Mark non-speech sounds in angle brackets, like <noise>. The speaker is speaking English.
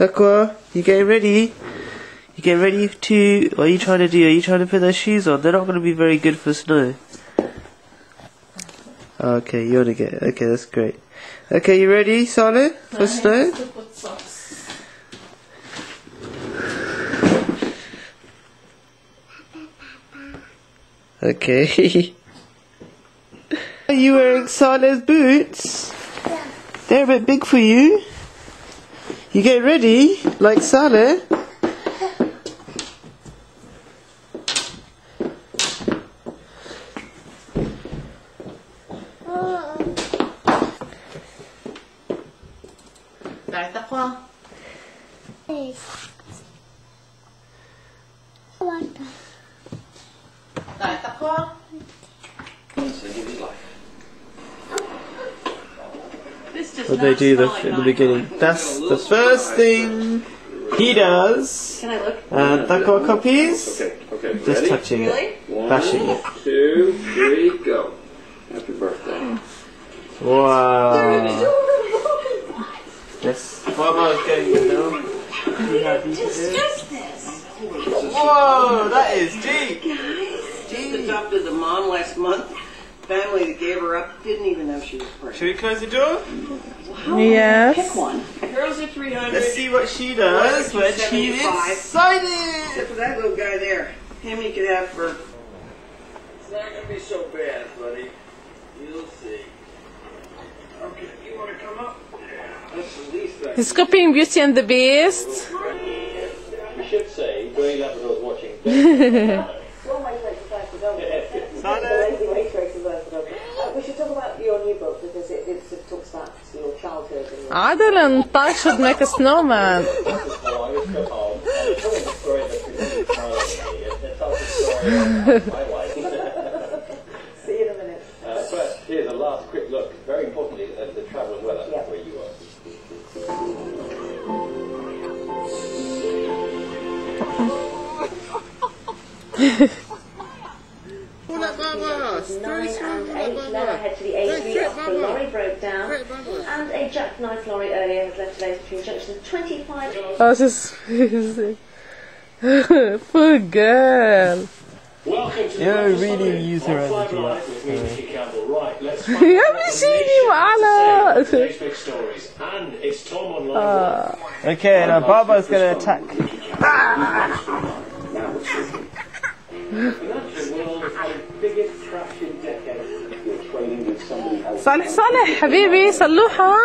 Aqua, you getting ready? You getting ready to... What are you trying to do? Are you trying to put those shoes on? They're not going to be very good for snow. Okay, you want to get... Okay, that's great. Okay, you ready, Saleh, for snow? Okay. <laughs> Are you wearing Saleh's boots? Yeah. They're a bit big for you. You get ready, like Saleh? Dai taqwa. Dai taqwa. This does What they do the, smell like in the beginning. That's the first thing he does. Can I look? And Aqua copies. Okay, okay. Just Ready? touching it. Really? One, bashing it. two, three, go. Happy birthday. Wow. Yes. Mama's getting it now. See how deep. Whoa, that is deep. Just Deep. adopted a mom last month. Family that gave her up didn't even know she was Should pregnant. we close the door? Yes. Pick one. Girls are 300. Let's see what she does when she's excited. Except for that little guy there. Him you could have for It's not gonna be so bad, buddy. You'll see. Okay, you wanna come up? That's the least I He's copying Beauty and the Beast. We should say, Grey Labrador's watching. <laughs> We <laughs> it, it sort of talks about your childhood and your Adel and Ty should make a snowman. <laughs> <laughs> see you in a minute. Uh, But here's a last quick look, very importantly, at the travel and weather Yeah. where you are. Pull up Mama. Nine and eight led ahead to the A3 after the lorry broke down. And a jackknife lorry earlier has left delays between junctions 25 Oh, this is <laughs> Poor girl. Welcome to Yeah, the really use her On energy Five up. Live with me, Nicky Right, let's <laughs> You find out haven't seen you, him, Anna. big stories. And it's Tom on live. Uh, okay, now Baba's gonna attack. <laughs> صالح صالح حبيبي صلوحة.